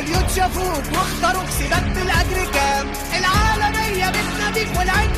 هوليود شافوك واختاروك سيبك بالاجر كام العالمية بتناديك والعين